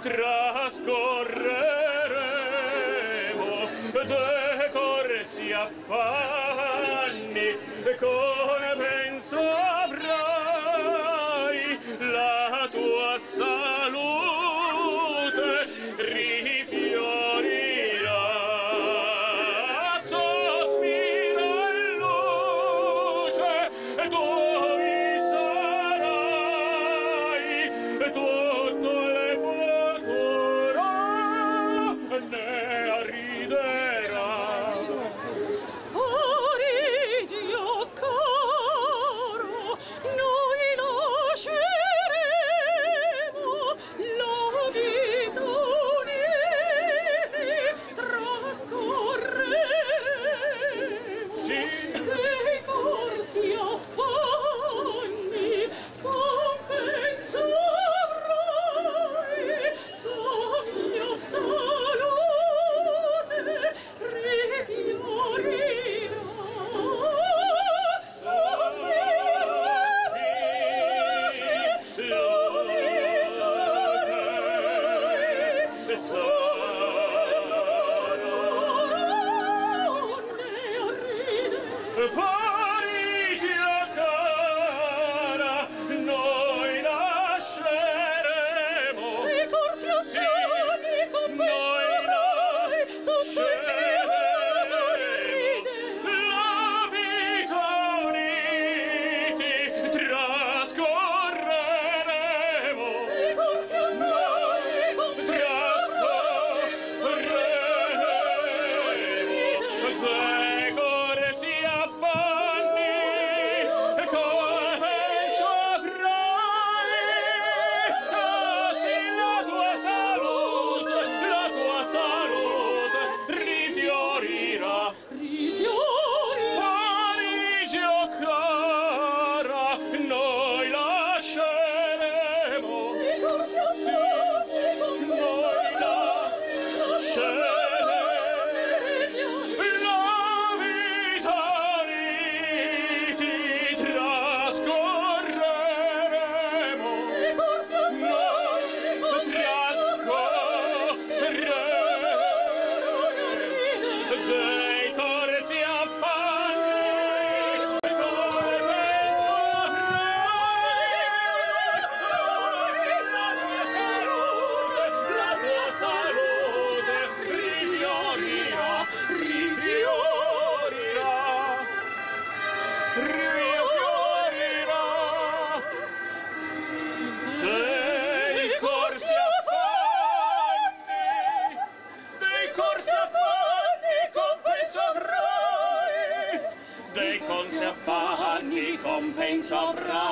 trascorreremo de cor si affanni con penso avrai la tua salute rifiorirà. Sospira in luce tu mi sarai tu before recompensa avrà.